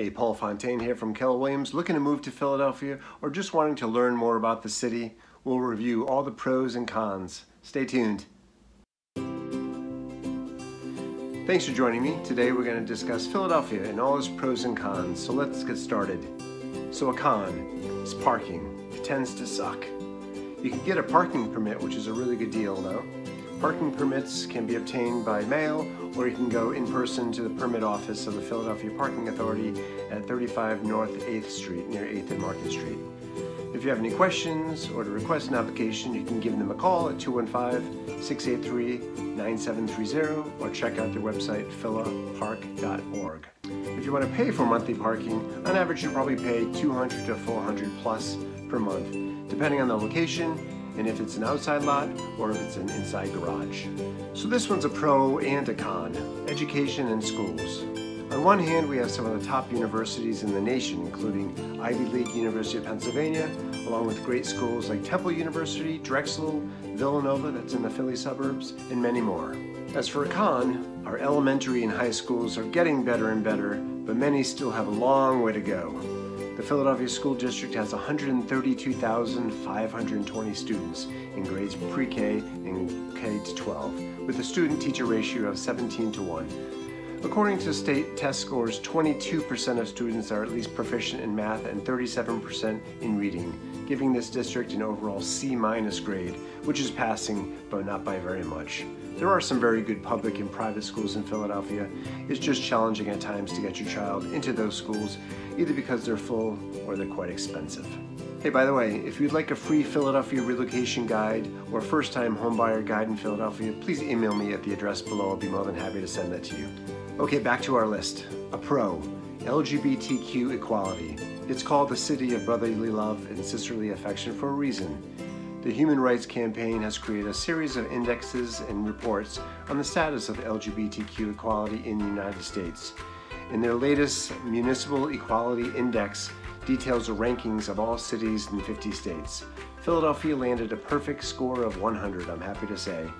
Hey, Paul Fontaine here from Keller Williams. Looking to move to Philadelphia or just wanting to learn more about the city? We'll review all the pros and cons. Stay tuned. Thanks for joining me. Today we're going to discuss Philadelphia and all its pros and cons. So let's get started. So a con is parking. It tends to suck. You can get a parking permit, which is a really good deal though. Parking permits can be obtained by mail or you can go in person to the permit office of the Philadelphia Parking Authority at 35 North 8th Street near 8th and Market Street. If you have any questions or to request an application, you can give them a call at 215-683-9730 or check out their website philapark.org. If you want to pay for monthly parking, on average you'll probably pay 200 to 400 plus per month, depending on the location and if it's an outside lot or if it's an inside garage. So this one's a pro and a con, education and schools. On one hand, we have some of the top universities in the nation, including Ivy League University of Pennsylvania, along with great schools like Temple University, Drexel, Villanova, that's in the Philly suburbs, and many more. As for a con, our elementary and high schools are getting better and better, but many still have a long way to go. The Philadelphia School District has 132,520 students in grades pre-K and K to 12, with a student-teacher ratio of 17 to 1. According to state test scores, 22% of students are at least proficient in math and 37% in reading, giving this district an overall C-minus grade, which is passing, but not by very much. There are some very good public and private schools in Philadelphia. It's just challenging at times to get your child into those schools, either because they're full or they're quite expensive. Hey, by the way, if you'd like a free Philadelphia relocation guide or first-time homebuyer guide in Philadelphia, please email me at the address below. I'll be more than happy to send that to you. Okay, back to our list. A pro, LGBTQ equality. It's called the city of brotherly love and sisterly affection for a reason. The Human Rights Campaign has created a series of indexes and reports on the status of LGBTQ equality in the United States. In their latest Municipal Equality Index details the rankings of all cities in 50 states. Philadelphia landed a perfect score of 100, I'm happy to say.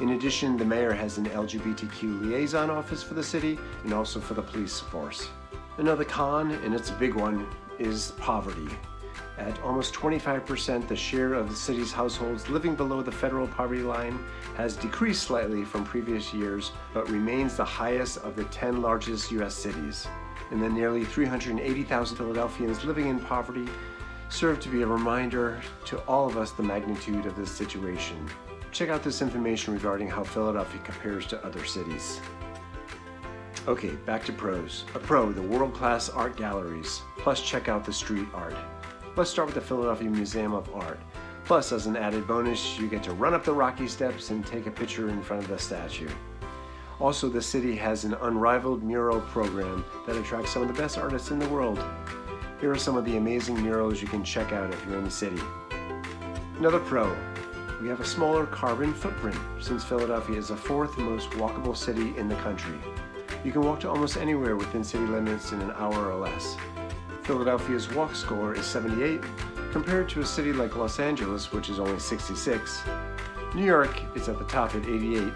In addition, the mayor has an LGBTQ liaison office for the city and also for the police force. Another con, and it's a big one, is poverty. At almost 25%, the share of the city's households living below the federal poverty line has decreased slightly from previous years, but remains the highest of the 10 largest U.S. cities. And the nearly 380,000 Philadelphians living in poverty serve to be a reminder to all of us the magnitude of this situation. Check out this information regarding how Philadelphia compares to other cities. Okay, back to pros. A pro, the world-class art galleries. Plus check out the street art. Let's start with the Philadelphia Museum of Art. Plus, as an added bonus, you get to run up the rocky steps and take a picture in front of the statue. Also, the city has an unrivaled mural program that attracts some of the best artists in the world. Here are some of the amazing murals you can check out if you're in the city. Another pro, we have a smaller carbon footprint since Philadelphia is the fourth most walkable city in the country. You can walk to almost anywhere within city limits in an hour or less. Philadelphia's walk score is 78, compared to a city like Los Angeles, which is only 66. New York is at the top at 88,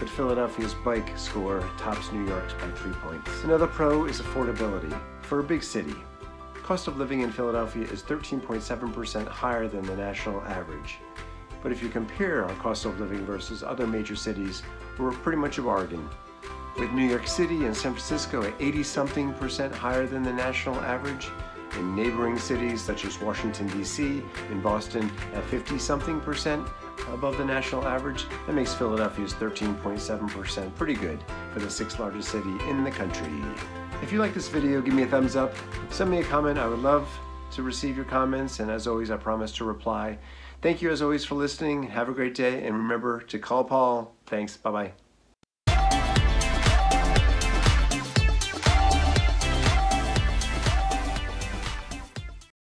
but Philadelphia's bike score tops New York's by three points. Another pro is affordability. For a big city, cost of living in Philadelphia is 13.7% higher than the national average. But if you compare our cost of living versus other major cities, we're pretty much a bargain with New York City and San Francisco at 80 something percent higher than the national average, in neighboring cities such as Washington, D.C. and Boston at 50 something percent above the national average, that makes Philadelphia's 13.7% pretty good for the sixth largest city in the country. If you like this video, give me a thumbs up, send me a comment, I would love to receive your comments, and as always, I promise to reply. Thank you as always for listening, have a great day, and remember to call Paul. Thanks, bye-bye.